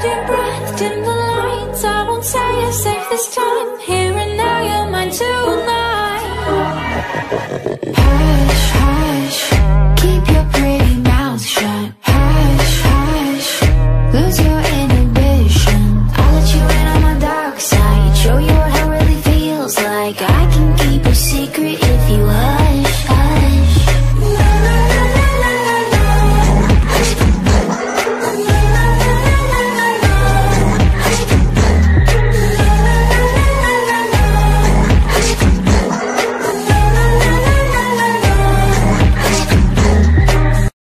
holding breath, dim the lights I won't say you're safe this time. Here and now you're mine tonight Hush, hush. Keep your pretty mouth shut. Hush, hush. Lose your inhibition. I'll let you in on my dark side. Show you what it really feels like. I can keep a secret if you hug.